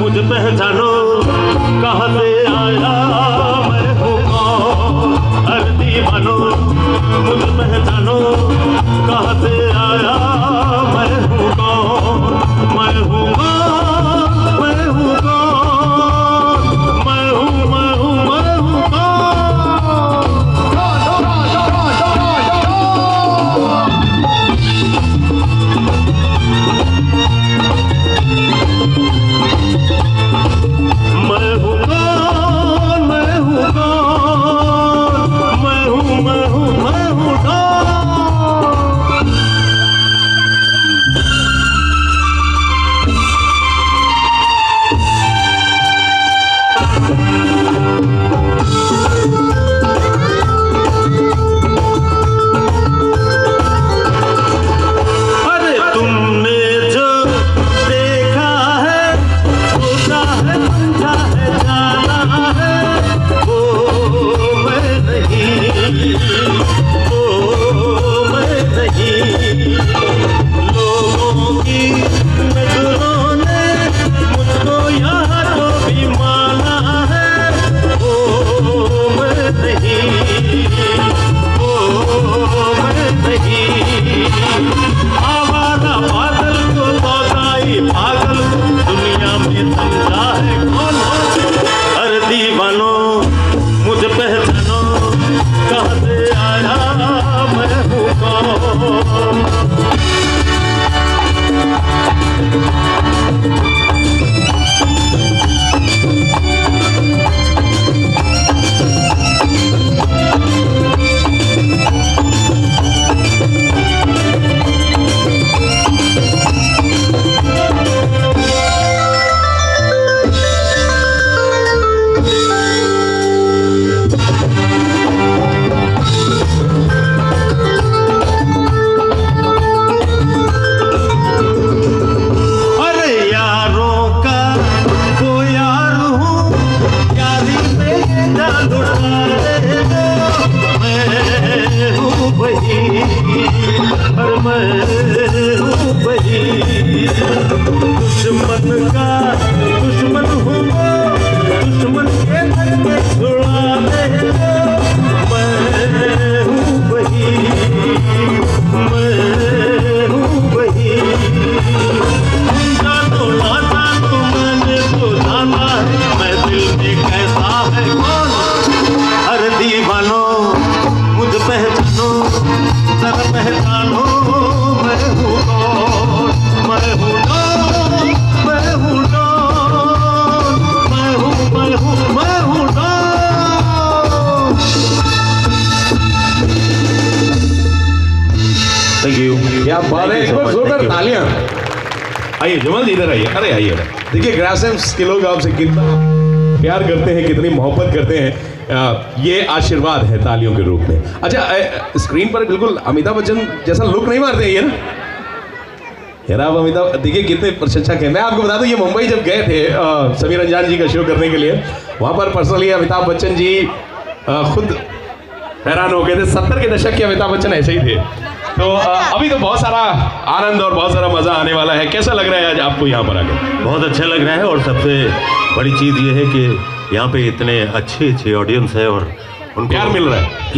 मुझ पहचानो कहाँ से आया दुश्मन का दुश्मन क्या बात है एक बार जोरदार तालियाँ। आइए जमाल जी इधर आइए। अरे आइए देखिए ग्रासेम्स के लोग आपसे कितना प्यार करते हैं कितनी मोहब्बत करते हैं। ये आशीर्वाद है तालियों के रूप में। अच्छा स्क्रीन पर बिल्कुल अमिताभ बच्चन जैसा लुक नहीं मारते ये ना? यार आप अमिताभ देखिए कितने प्रशंसक हैं। मैं आपको बता दूँ ये मुंबई जब गए थे समीर रंजान जी का शो करने के लिए वहाँ पर पर्सनली अमिताभ बच्चन जी अ, खुद हैरान हो गए थे। सत्तर के दशक के अमिताभ बच्चन ऐसे ही थे। तो अभी तो बहुत सारा आनंद और बहुत सारा मज़ा आने वाला है। कैसा लग रहा है आज आपको यहाँ पर आकर बहुत अच्छा लग रहा है और सबसे बड़ी चीज़ ये है कि यहाँ पे इतने अच्छे अच्छे ऑडियंस है और उनको प्यार मिल रहा है।